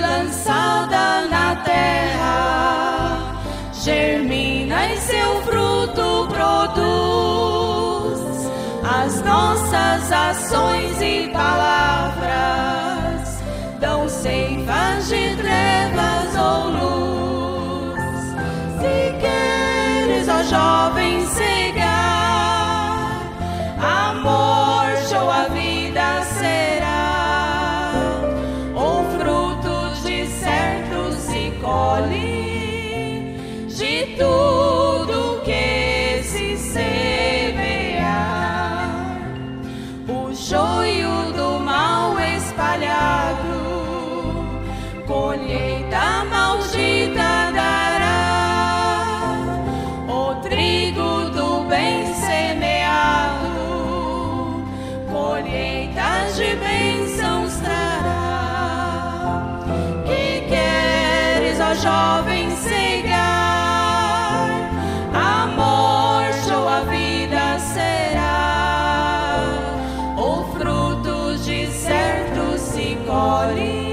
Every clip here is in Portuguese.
lançada na terra, germina e seu fruto produz. As nossas ações e palavras de tudo que se semear. O joio do mal espalhado, colheita maldita dará. O trigo do bem semeado, colheitas de bênçãos trará. Que queres, ó jovem, cegar? Se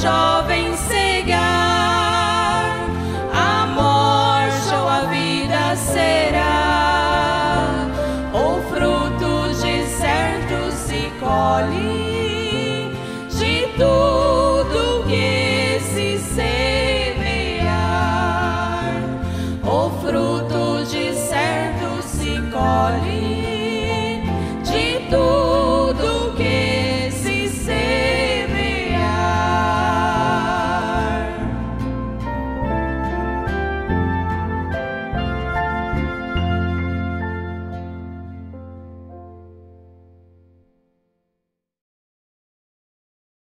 jovem cegar, a morte ou a vida será, ou frutos de certo se colhem.